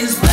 is